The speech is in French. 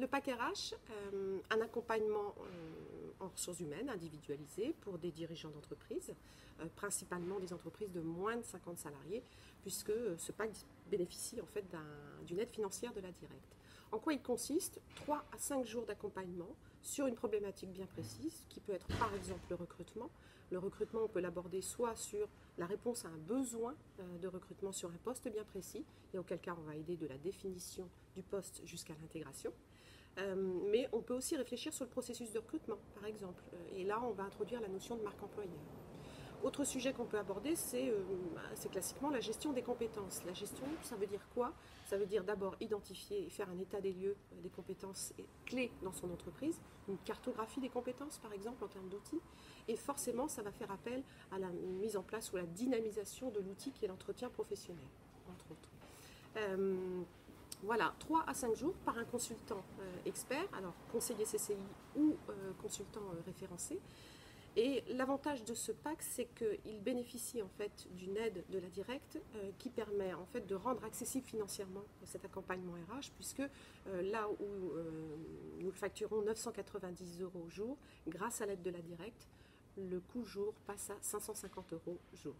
le pack RH, euh, un accompagnement euh, en ressources humaines individualisé pour des dirigeants d'entreprise, euh, principalement des entreprises de moins de 50 salariés, puisque ce pack bénéficie en fait d'une aide financière de la directe. En quoi il consiste 3 à 5 jours d'accompagnement sur une problématique bien précise, qui peut être par exemple le recrutement. Le recrutement, on peut l'aborder soit sur la réponse à un besoin euh, de recrutement sur un poste bien précis, et auquel cas on va aider de la définition du poste jusqu'à l'intégration. Euh, mais on peut aussi réfléchir sur le processus de recrutement, par exemple. Euh, et là, on va introduire la notion de marque employeur. Autre sujet qu'on peut aborder, euh, c'est classiquement la gestion des compétences. La gestion, ça veut dire quoi? Ça veut dire d'abord identifier et faire un état des lieux des compétences clés dans son entreprise, une cartographie des compétences par exemple en termes d'outils, et forcément ça va faire appel à la mise en place ou la dynamisation de l'outil qui est l'entretien professionnel, entre autres. Euh, voilà, 3 à 5 jours par un consultant euh, expert, alors conseiller CCI ou consultant référencé. Et l'avantage de ce pack, c'est qu'il bénéficie en fait d'une aide de la directe euh, qui permet en fait de rendre accessible financièrement cet accompagnement RH, puisque euh, là où euh, nous le facturons 990 euros au jour, grâce à l'aide de la directe, le coût jour passe à 550 euros jour.